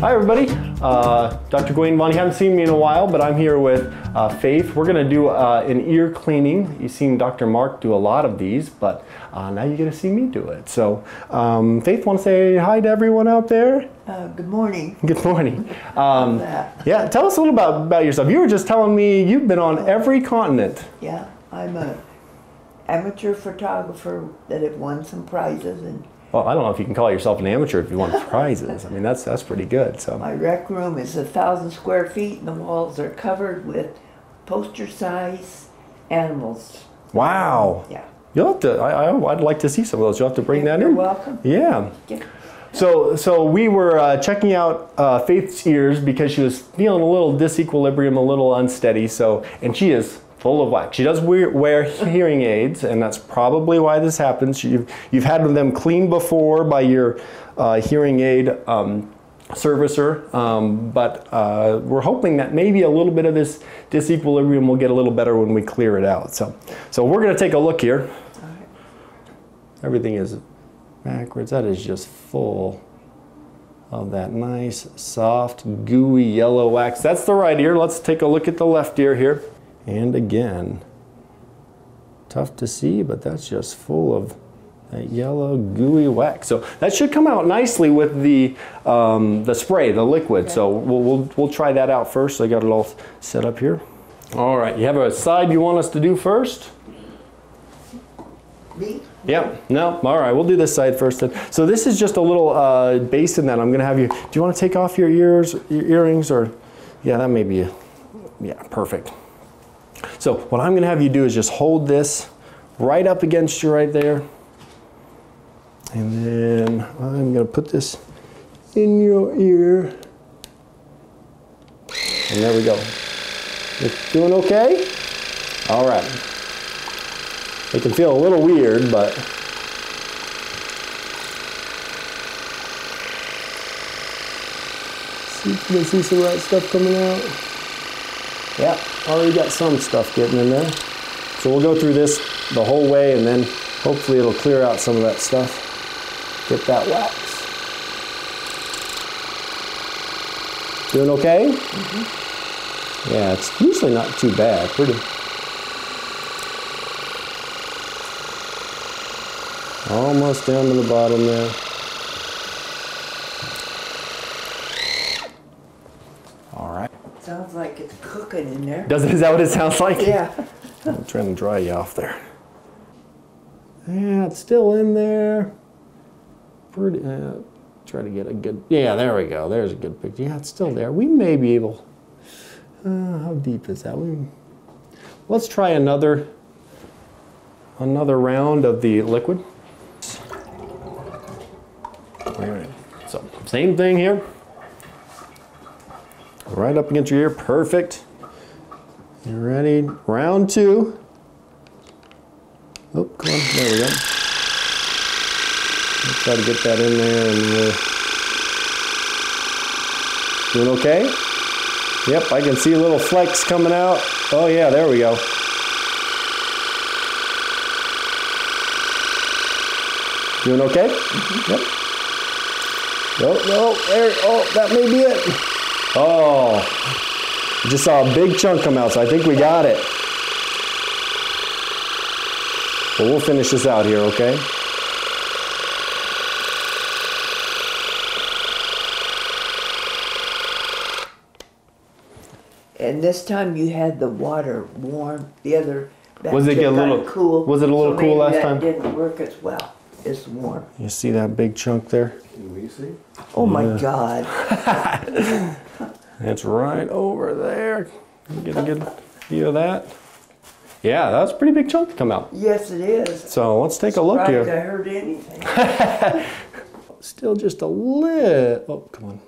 Hi everybody, uh, Dr. Gawayne Vaughan. You haven't seen me in a while, but I'm here with uh, Faith. We're gonna do uh, an ear cleaning. You've seen Dr. Mark do a lot of these, but uh, now you're gonna see me do it. So um, Faith, wanna say hi to everyone out there? Uh, good morning. Good morning. Um, yeah, tell us a little about, about yourself. You were just telling me you've been on every continent. Yeah, I'm a amateur photographer that have won some prizes, and Well, I don't know if you can call yourself an amateur if you won prizes. I mean, that's that's pretty good. So my rec room is a thousand square feet, and the walls are covered with poster-size animals. wow. Yeah. You'll have to. I, I, I'd like to see some of those. You'll have to bring that You're in. welcome. Yeah. Yeah. So, so we were uh, checking out uh, Faith's ears because she was feeling a little disequilibrium, a little unsteady. So, and she is full of wax. She does wear, wear hearing aids, and that's probably why this happens. You've, you've had them cleaned before by your uh, hearing aid um, servicer, um, but uh, we're hoping that maybe a little bit of this disequilibrium will get a little better when we clear it out. So, so we're going to take a look here. Right. Everything is backwards. That is just full of that nice, soft, gooey yellow wax. That's the right ear. Let's take a look at the left ear here. And again, tough to see, but that's just full of that yellow, gooey wax. So that should come out nicely with the um, the spray, the liquid. So we'll, we'll, we'll try that out first. I got it all set up here. All right, you have a side you want us to do first? Me? Yep. No. All right. We'll do this side first. Then. So this is just a little uh, basin that I'm going to have you. Do you want to take off your ears, your earrings, or? Yeah, that may be. Yeah, perfect. So what I'm going to have you do is just hold this right up against you right there, and then I'm going to put this in your ear, and there we go. You doing okay? All right. It can feel a little weird, but see if you can see some of that stuff coming out. Yeah, oh, already got some stuff getting in there. So we'll go through this the whole way and then hopefully it'll clear out some of that stuff. Get that wax. Doing okay? Mm-hmm. Yeah, it's usually not too bad. Pretty. Almost down to the bottom there. All right. Sounds like it's cooking in there. Does is that what it sounds like? Yeah. I'm trying to dry you off there. Yeah, it's still in there. Pretty. Uh, try to get a good. Yeah, there we go. There's a good picture. Yeah, it's still there. We may be able. Uh, how deep is that? We, let's try another. Another round of the liquid. All right. So same thing here. Right up against your ear. Perfect. You ready? Round two. Oh, come on. There we go. Let's try to get that in there and uh, doing okay? Yep, I can see little flecks coming out. Oh yeah, there we go. Doing okay? Yep. Oh, no, there, oh, that may be it. Oh, just saw a big chunk come out, so I think we got it. But we'll finish this out here, okay? And this time you had the water warm. The other Was it get a little- cool? was it a little so cool last that time? Didn't work as well. It's warm. You see that big chunk there? Can we see? Oh my God! It's right over there. Get a good view of that. Yeah, that's a pretty big chunk to come out. Yes, it is. So let's take a look Surprised here. I heard anything. Still just a little. Oh, come on.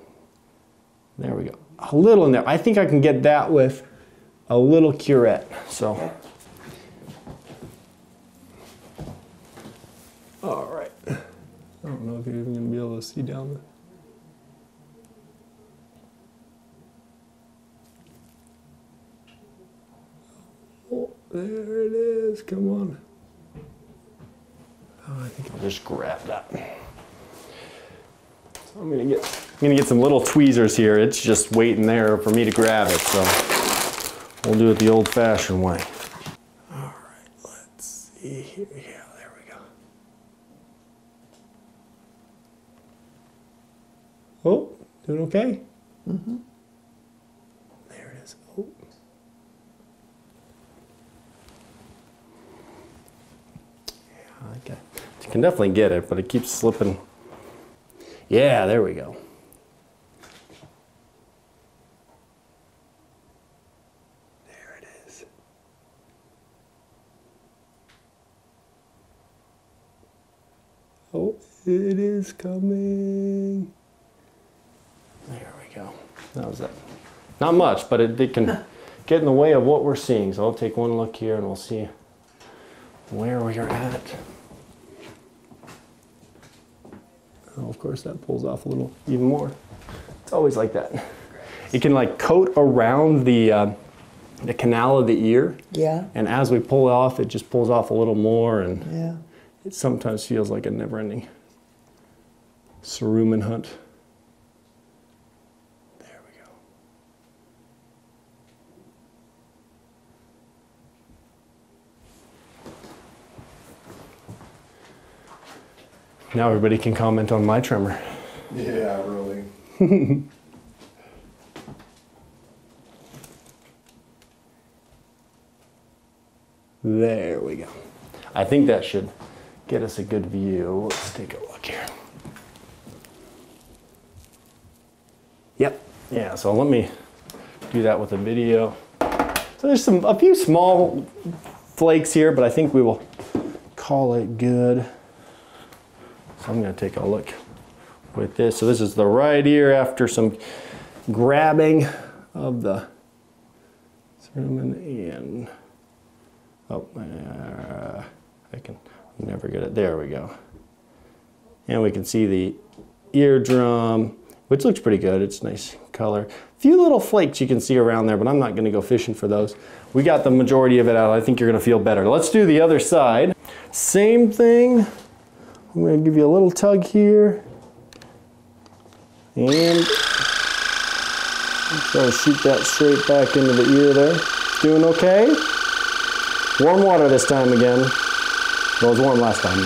There we go. A little in there. I think I can get that with a little curette. So, all right. I don't know if you're even gonna be able to see down there. Oh, there it is. Come on. Oh, I think I'll just grab that. I'm gonna get I'm gonna get some little tweezers here. It's just waiting there for me to grab it. So we'll do it the old-fashioned way. All right, let's see here. Yeah, there we go. Oh, doing okay? Mm-hmm. There it is. Oh. Yeah, okay. You can definitely get it, but it keeps slipping. Yeah, there we go. There it is. Oh, it is coming. There we go. That was it. Not much, but it, it can get in the way of what we're seeing. So I'll take one look here and we'll see where we are at. Oh, of course, that pulls off a little even more. It's always like that. It can like coat around the uh, the canal of the ear, Yeah, and as we pull it off, it just pulls off a little more, and yeah. it sometimes feels like a never-ending cerumen hunt. Now everybody can comment on my tremor. Yeah, really. There we go. I think that should get us a good view. Let's take a look here. Yep. Yeah, so let me do that with a video. So there's some a few small flakes here, but I think we will call it good. I'm going to take a look with this. So this is the right ear after some grabbing of the cerumen and Oh, uh, I can never get it. There we go. And we can see the eardrum, which looks pretty good. It's nice color. A few little flakes you can see around there, but I'm not going to go fishing for those. We got the majority of it out. I think you're going to feel better. Let's do the other side. Same thing. I'm going to give you a little tug here. And try to shoot that straight back into the ear there. Doing okay? Warm water this time again. Well, it was warm last time.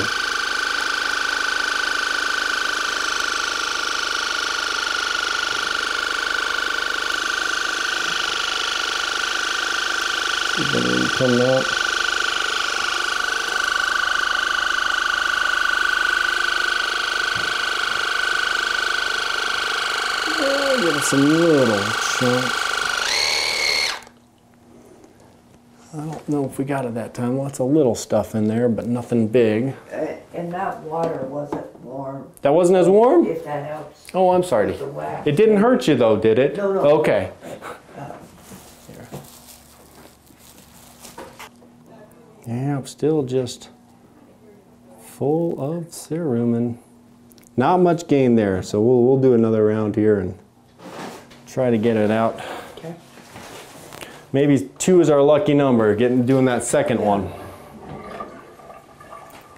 Come out. Yeah, give it some little chunks. I don't know if we got it that time. Lots of little stuff in there, but nothing big. Uh, and that water wasn't warm, That wasn't as warm? if that helps. Oh, I'm sorry. It didn't hurt you though, did it? No, no. Okay. Here. Yeah, I'm still just full of cerumen. Not much gain there, so we'll, we'll do another round here and try to get it out. Okay. Maybe two is our lucky number, getting doing that second one.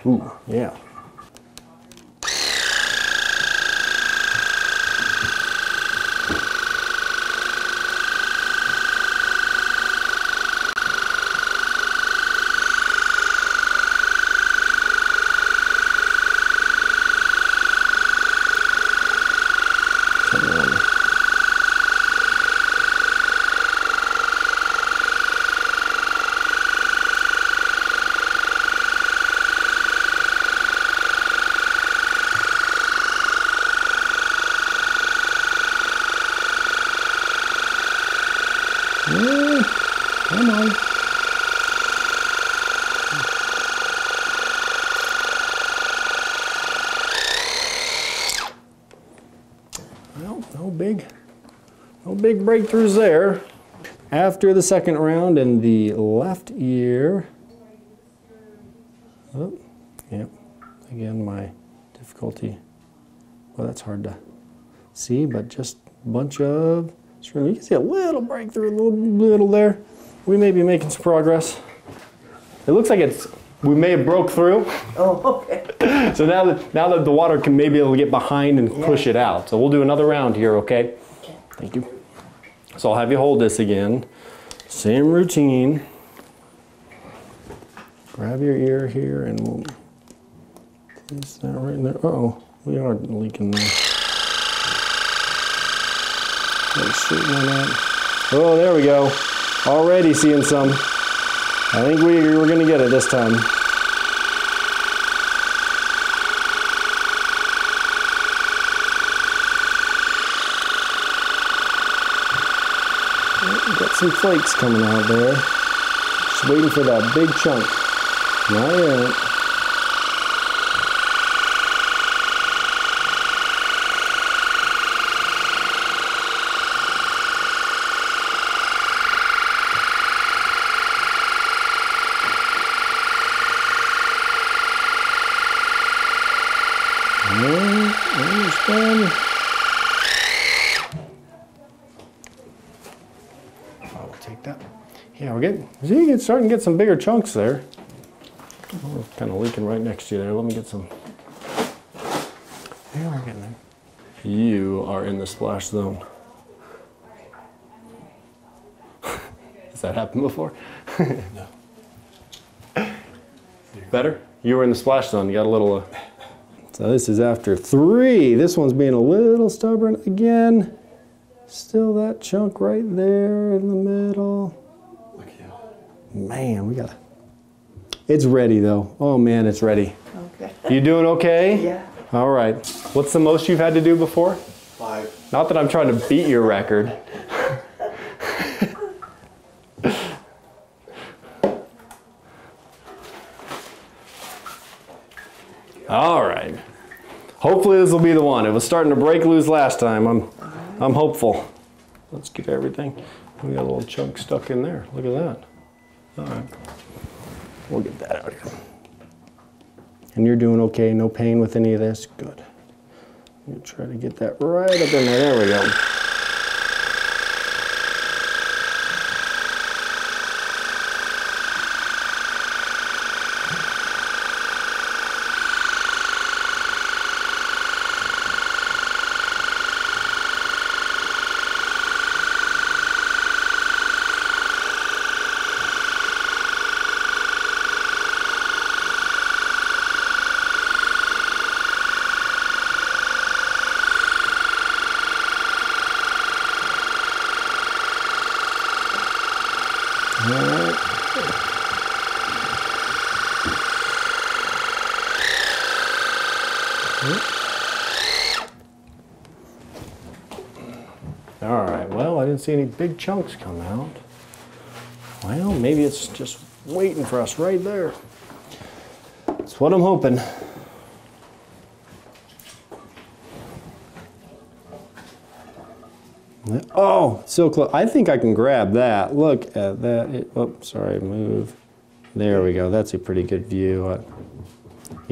Ooh, yeah. Come on. Yeah, come on. Well, no big, no big breakthroughs there. After the second round in the left ear. Oh, yep. Again, my difficulty. Well, that's hard to see, but just a bunch of. You can see a little breakthrough, a little, little there. We may be making some progress. It looks like it's we may have broke through. Oh, okay. So now that now that the water can maybe it'll get behind and Yeah. push it out. So we'll do another round here, okay? Okay. Thank you. So I'll have you hold this again. Same routine. Grab your ear here and we'll place that right in there. Uh-oh, we are leaking there. Gotta straighten that out. Oh, there we go. Already seeing some. I think we, we're gonna get it this time. Got some flakes coming out there. Just waiting for that big chunk. Not yet. Done. I will take that. Yeah, we're getting, see, you get starting to get some bigger chunks there. Oh, kind of leaking right next to you there. Let me get some. Yeah, we're getting there. You are in the splash zone. Has that happened before? No. Better? You were in the splash zone. You got a little. Uh... So this is after three. This one's being a little stubborn again. Still that chunk right there in the middle. Look at you. Man, we gotta. It's ready though. Oh man, it's ready. Okay. You doing okay? Yeah. All right. What's the most you've had to do before? Five. Not that I'm trying to beat your record. All right. Hopefully this will be the one. It was starting to break loose last time. I'm, I'm hopeful. Let's get everything. We got a little chunk stuck in there. Look at that. All right. We'll get that out here. And you're doing okay. No pain with any of this. Good. I'm gonna try to get that right up in there. There we go. All right. All right, well, I didn't see any big chunks come out. Well, maybe it's just waiting for us right there. That's what I'm hoping. Oh, so close. I think I can grab that. Look at that. It, oh, sorry, move. There we go. That's a pretty good view.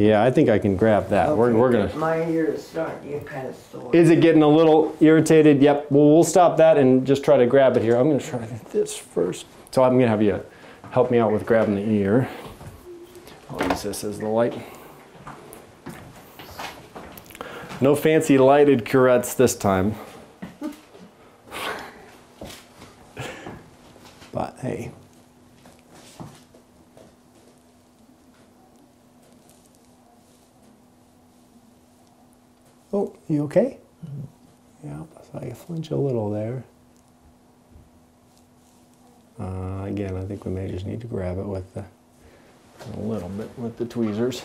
Yeah, I think I can grab that. We're, we're gonna. My ear is starting to get kind of sore. Is it getting a little irritated? Yep. Well, we'll stop that and just try to grab it here. I'm gonna try this first. So I'm gonna have you help me out with grabbing the ear. I'll use this as the light. No fancy lighted curettes this time. But hey. Oh, you okay? Yeah, so I flinch a little there. Uh, again, I think we may just need to grab it with the, a little bit with the tweezers.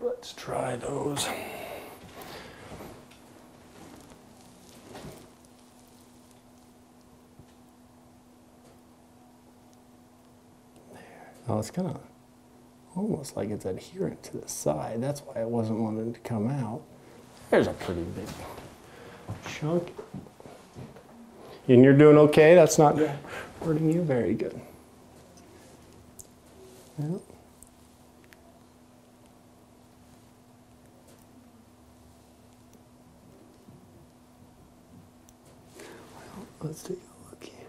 Let's try those. There. Oh, it's kind of almost like it's adherent to the side. That's why it wasn't wanting to come out. There's a pretty big chunk. And you're doing okay? That's not Yeah. hurting you? Very good. Yep. Well, let's take a look here.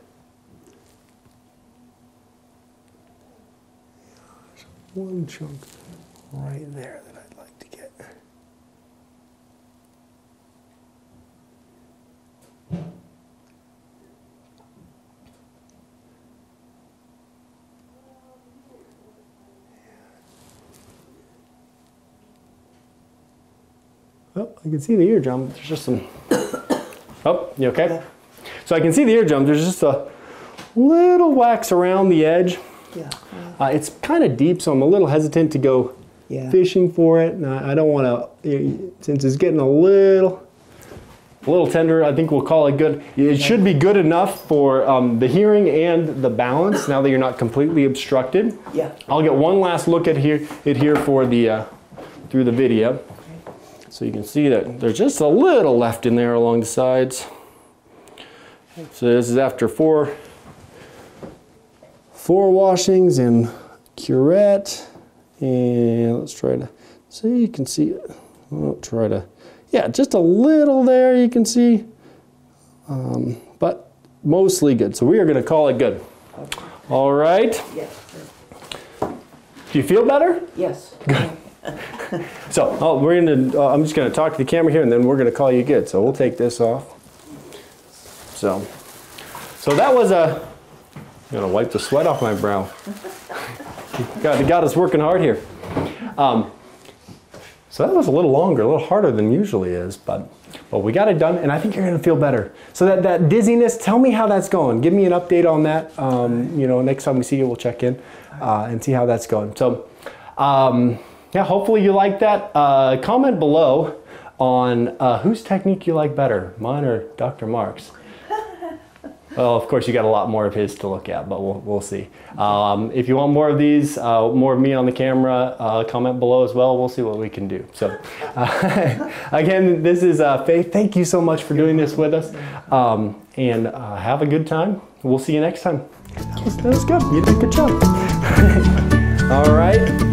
One chunk right there that I'd like to get. Oh, I can see the eardrum. There's just some. Oh, you okay? So I can see the eardrum. There's just a little wax around the edge. Yeah. Uh, it's kind of deep, so I'm a little hesitant to go Yeah. fishing for it. And I I don't want to, since it's getting a little, a little tender. I think we'll call it good. It should be good enough for um, the hearing and the balance. Now that you're not completely obstructed. Yeah. I'll get one last look at here it here for the uh, through the video, so you can see that there's just a little left in there along the sides. So this is after four four washings in curette, and let's try to see. You can see it. I'll try to, yeah, just a little there. You can see, um, but mostly good. So we are going to call it good. All right. Yes. Do you feel better? Yes. Good. So, oh, we're gonna. Uh, I'm just gonna talk to the camera here, and then we're gonna call you good. So we'll take this off. So, so that was a. I'm gonna wipe the sweat off my brow. God, God is working hard here. Um, so that was a little longer, a little harder than usually is, but but we got it done, and I think you're gonna feel better. So that that dizziness, tell me how that's going. Give me an update on that. Um, you know, next time we see you, we'll check in uh, and see how that's going. So. Um, yeah, hopefully you like that. Uh, comment below on uh, whose technique you like better, mine or Dr. Mark's. Well, of course, you got a lot more of his to look at, but we'll, we'll see. Um, if you want more of these, uh, more of me on the camera, uh, comment below as well. We'll see what we can do. So, uh, again, this is uh, Faith. Thank you so much for doing this with us. Um, and uh, have a good time. We'll see you next time. That was, that was good. You did a good job. All right.